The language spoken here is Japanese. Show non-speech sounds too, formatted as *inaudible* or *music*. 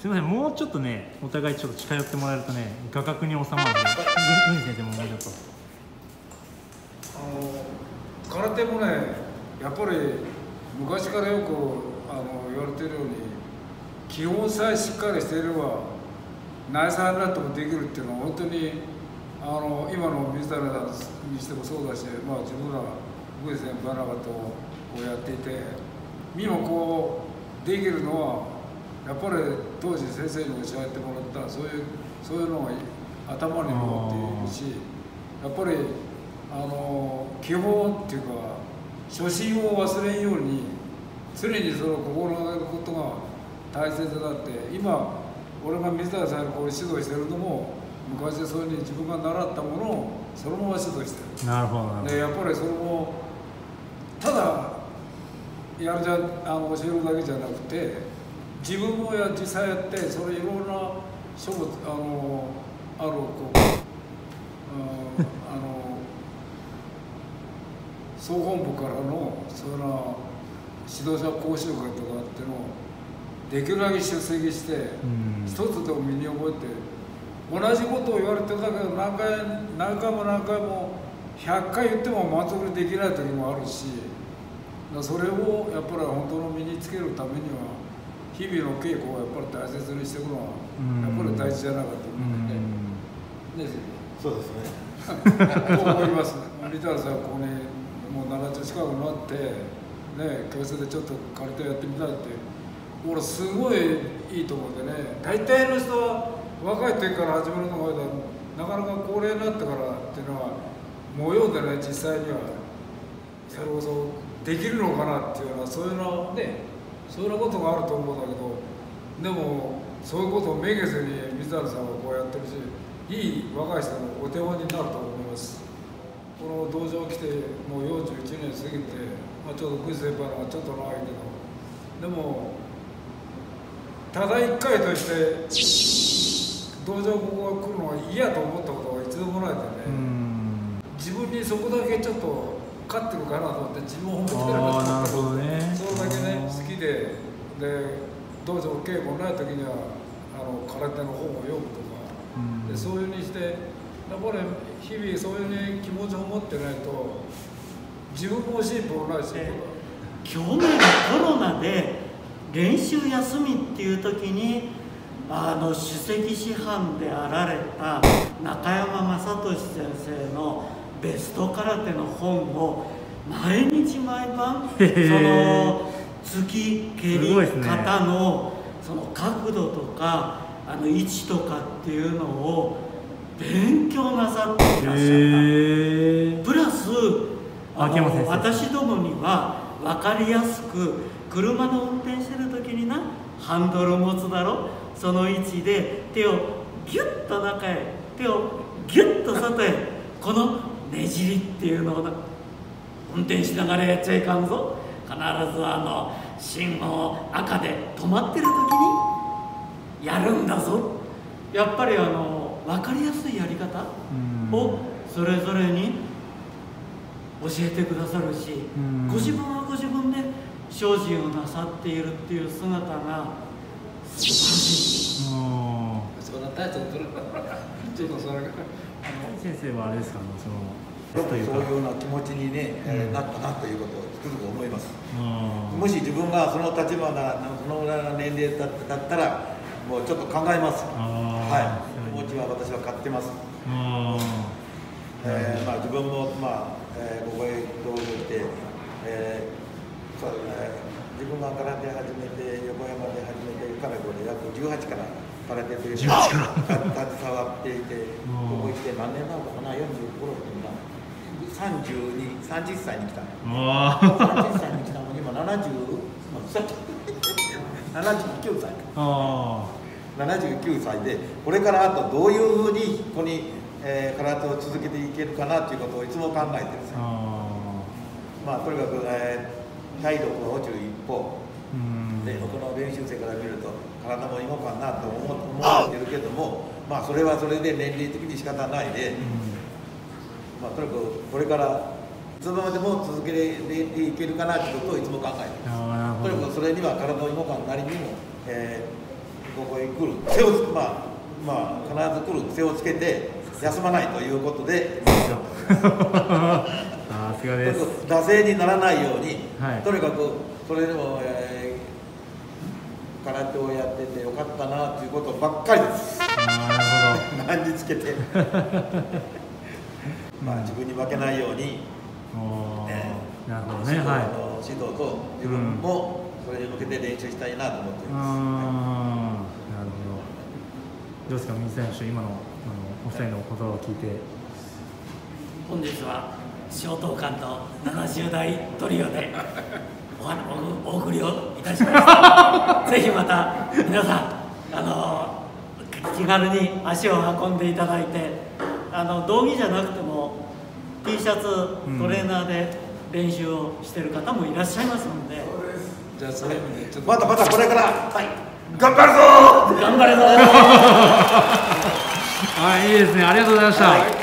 すみませんもうちょっとねお互いちょっと近寄ってもらえるとね画角に収まる。んでグニ先生ももうちょっとあの空手もねやっぱり昔からよくあの言われてるように基本さえしっかりしていれば内さんになってもできるっていうのは本当にあの今の水谷にしてもそうだし、まあ、自分らグイ先輩なんかとこうやっていてみもこうできるのはやっぱり当時先生に教えてもらったそういうそういうのが頭に残っているしやっぱりあの基本っていうか初心を忘れんように常にその心がけることが大切だって今俺が水谷さんに指導してるのも昔そういうふうに自分が習ったものをそのまま指導してる。なるほどでやっぱりそれもただやるじゃあの教えるだけじゃなくて自分もや実際やってそれいろんな書物あのあるこうああの総本部からのそういうの指導者講習会とかっていうのをできるだけ出席してうん。一つでも身に覚えて同じことを言われてたけど何回何回も何回も100回言っても満足できない時もあるしそれをやっぱり本当の身につけるためには日々の稽古をやっぱり大切にしていくのはうん。やっぱり大事じゃなかったとう思うんでね。ん。ねそうですね。*laughs* そう思います。リタルさんここにもう70近くなってね教室でちょっと借りてやってみたいって。俺すごいいいと思うんでね。大体の人は若い時から始めるのがなかなか高齢になってからっていうのは模様でね実際にはそれこそできるのかなっていうのはそういうのねそういうようなことがあると思うんだけどでもそういうことをめげずに水原さんはこうやってるしいい若い人のお手本になると思います。この道場来てもう41年過ぎて、まあ、ちょっとグイ先輩のがちょっと長いけどでもただ一回として道場ここが来るのは嫌と思ったことが一度もないんでね、うん。自分にそこだけちょっと勝ってるかなと思って自分を褒めてるああなるほどね。それだけね好きでで道場稽古ない時にはあの空手の本を読むとか、うん。でそういうふうにしてやっぱり日々そういう、ね、気持ちを持ってないと自分も進歩ないし、で去年コロナで練習休みっていう時にあの首席師範であられた中山雅俊先生のベスト空手の本を毎日毎晩その突き蹴り方のその角度とかあの位置とかっていうのを勉強なさっていらっしゃった。プラスあの私どもには分かりやすく車の運転してる時になハンドル持つだろ？その位置で手をギュッと中へ手をギュッと外へこのねじりっていうのをな運転しながらやっちゃいかんぞ。必ずあの信号赤で止まってる時にやるんだぞ。やっぱりあの分かりやすいやり方うん。をそれぞれに教えてくださるし、うん。ご自分はご自分で精進をなさっているっていう姿が素晴らしい先生はあれですかねそのそういうような気持ちにね、えーうんなったなということをつくづく思います。もし自分がその立場なそのぐらいの年齢だだったらもうちょっと考えます。はい。気持ちは私は買ってます。あえーまあ、自分も、まあえーここへ道具来て、えーそうえー自分が空手始めて横山で始めてからこれ約18から空手というか携わっていてうんここ来て何年な？のかな45頃って今32 30歳に来た。あ。30歳に来たのに今70、まあ、さっき79歳か。あ79歳でこれからあとどういうふうにここに、えー空手を続けていけるかなということをいつも考えてるんですよ。あ。まあとにかく、えー体力が落ちる一方。うんでこの練習生から見ると体もいこうかなと思思ってるけどもまあそれはそれで年齢的に仕方ないで、まあとにかくこれからいつまでも続けていけるかなということをいつも考えてるあーなるほど。とにかくそれには体を動かんなりにも、えーここへ来る癖をつまあまあ必ず来る癖をつけて休まないということで。*laughs* さすがです。惰性にならないように、はい。とにかくそれでも、えー空手をやっててよかったなということばっかりです。なる何につけて。*laughs* まあ。自分に負けないように、ね。なるほど指導ねはい。の指導と自分もそれに向けて練習したいなと思っていうー。んます、なるほど。どうですか水谷選手今のあのお二人の言葉を聞いて。本日は小東館と70代トリオでおはおお送りをいたしましたぜひまた皆さんあの気軽に足を運んでいただいてあの道着じゃなくても T シャツトレーナーで練習をしてる方もいらっしゃいますので、じゃあそういう意味でちょっと。またまたこれから。はい、頑張るぞ頑張れぞ *laughs* はいいいですね。ありがとうございました、はい